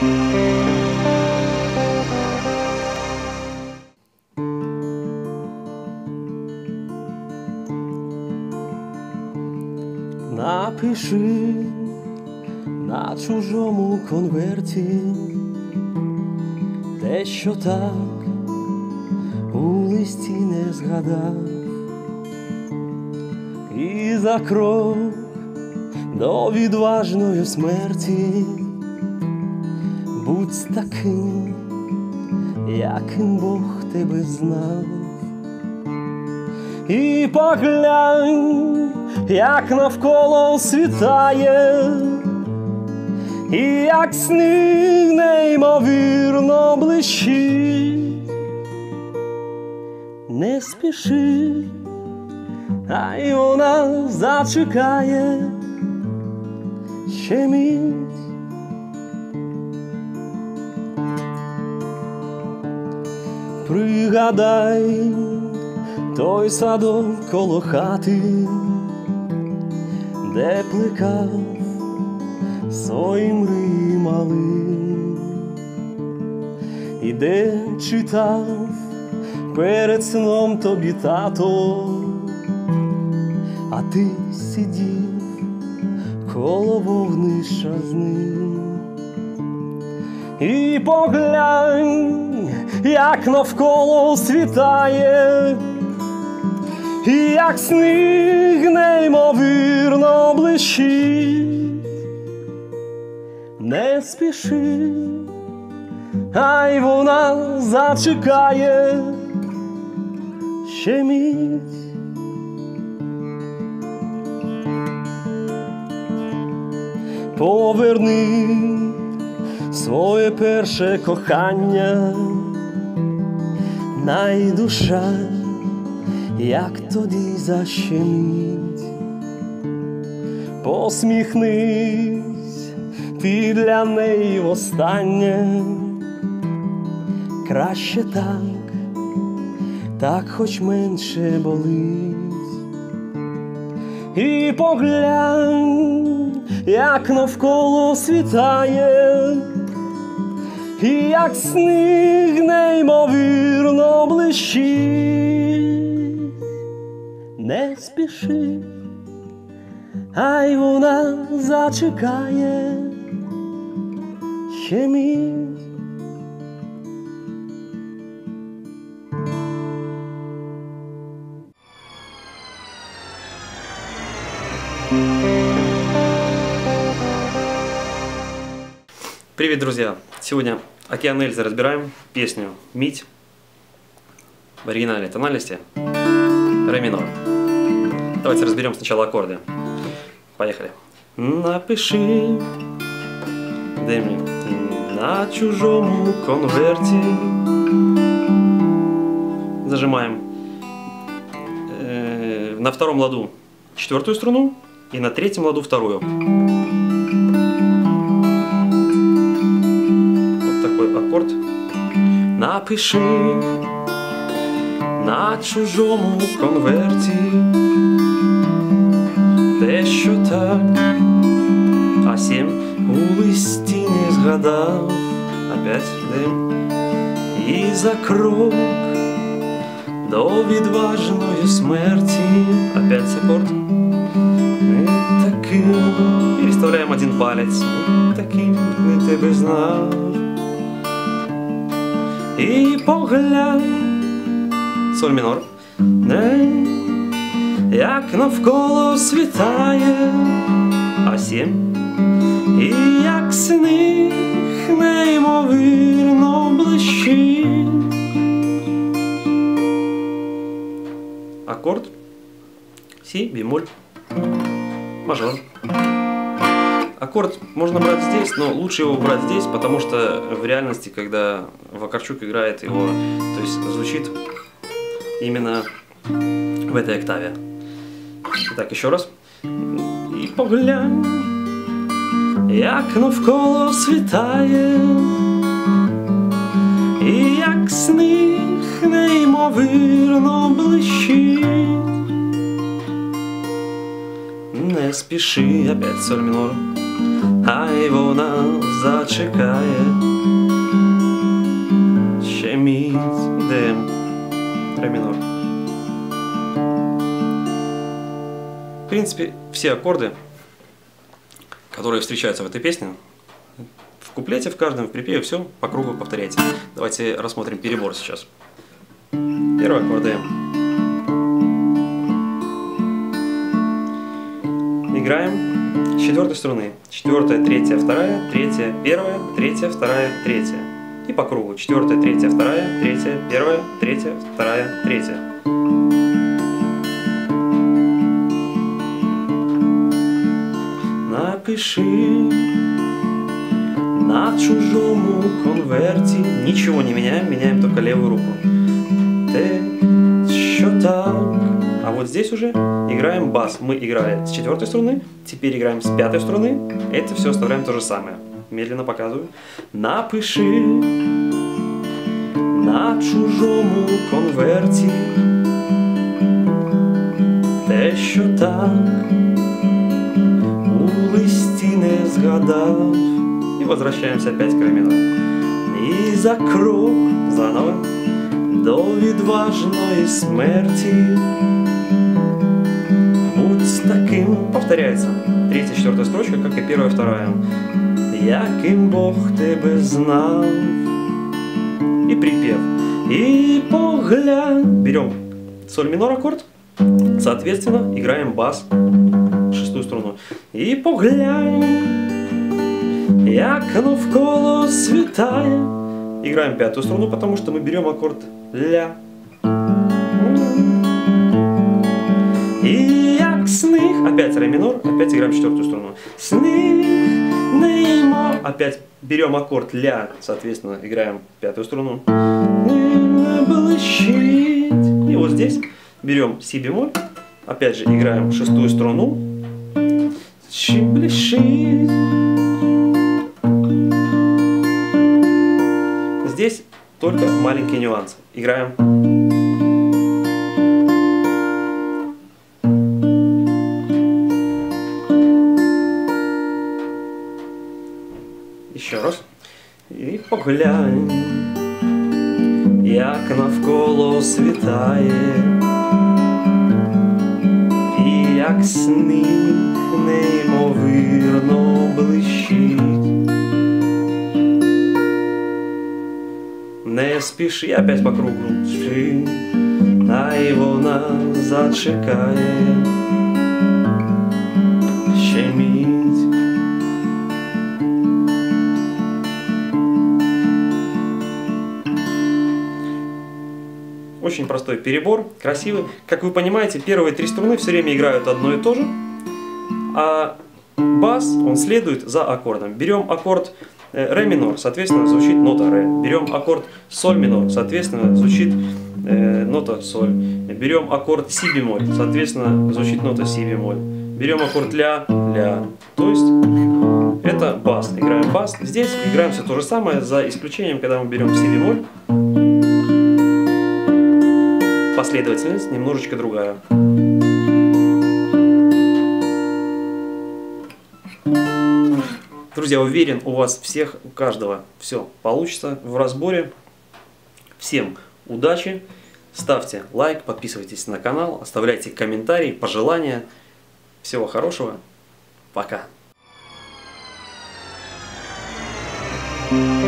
Напиши на чужому конверті те, що так у листі не згадав, і за крок до відважної смерті будь таким, яким Бог тебе знав. І поглянь, як навколо світає, і як сніг неймовірно блищить. Не спіши, хай вона зачекає ще мить. Пригадай той садок коло хати, де плекав свої мрії малим, і де читав перед сном тобі тато, а ти сидів коло вогнища з ним. І поглянь, як навколо світає, як сніг неймовірно блищить. Не спіши, хай вона зачекає ще мить. Поверни своє перше кохання, най душа, як тоді защемить, посміхнись, ти для неї востаннє, краще так, так хоч менше болить, і поглянь, як навколо світає як сніг неймовірно блищить. Не спіши, хай вона зачекає ще мить. Привет, друзья! Сегодня Океан Эльзы разбираем песню «Мить» в оригинальной тональности ре минор. Давайте разберем сначала аккорды. Поехали. Напиши, дай мне на чужому конверте. Зажимаем э, на втором ладу четвертую струну и на третьем ладу вторую. Аккорд. Напиши на чужому конверті те, так, а сім у листі не згадав, опять дим і за крок до відважної смерті, опять аккорд. Не таким переставляем один палец, вот таким не тебе знав. І поглянь, соль мінор, не, як навколо світає, а сім, і як сніг неймовірно блищить. Аккорд, си, бемоль, мажор. Аккорд можно брать здесь, но лучше его брать здесь, потому что в реальности, когда Вакарчук играет его, то есть звучит именно в этой октаве. Итак, еще раз. І поглянь, як навколо світає, і як сніг неймовірно блищить. Не спіши, опять соль мінор. хай вона зачекає. Ще міць йдем. Ре минор. В принципе, все аккорды, которые встречаются в этой песне, в куплете, в каждом, в припеве, все по кругу повторяйте. Давайте рассмотрим перебор сейчас. Первый аккорд М. Играем с четвертой струны. Четвертая, третья, вторая, третья, первая, третья, вторая, третья. И по кругу. Четвертая, третья, вторая, третья, первая, третья, вторая, третья. Напиши на чужому конверте. Ничего не меняем, меняем только левую руку. Те, що так. А вот здесь уже играем бас. Мы играли с четвертой струны, теперь играем с пятой струны. Это все оставляем то же самое. Медленно показываю. Напиши на чужому конверті. Те, що так у листі не згадав. И возвращаемся опять к ре И за крок заново до відважної смерті. Будь таким, повторяется. Третья, четвертая строчка, как и первая, вторая. Яким Бог тебе знав. И припев. И поглянь. Берем соль минор аккорд. Соответственно, играем бас, шестую струну. І поглянь, як навколо світає. Играем пятую струну, потому что мы берем аккорд ля. Опять ре минор, опять играем четвертую струну. Сних неймо, опять берем аккорд ля, соответственно, играем пятую струну. И вот здесь берем си бемоль, опять же играем шестую струну. Здесь только маленький нюанс. Играем. Поглянь, як навколо світає, і як сніг неймовірно блищить. Не спіши, опять по кругу. Спіши, Ай вона зачекає. Ще Очень простой перебор, красивый. Как вы понимаете, первые три струны все время играют одно и то же, а бас, он следует за аккордом. Берем аккорд э, ре минор, соответственно, звучит нота ре. Берем аккорд соль минор, соответственно, звучит э, нота соль. Берем аккорд си бемоль, соответственно, звучит нота си бемоль. Берем аккорд ля, ля. То есть это бас. Играем бас. Здесь играем все то же самое, за исключением, когда мы берем си бемоль. Последовательность немножечко другая. Друзья, уверен, у вас всех, у каждого все получится в разборе. Всем удачи, ставьте лайк, подписывайтесь на канал, оставляйте комментарии, пожелания. Всего хорошего, пока. thank you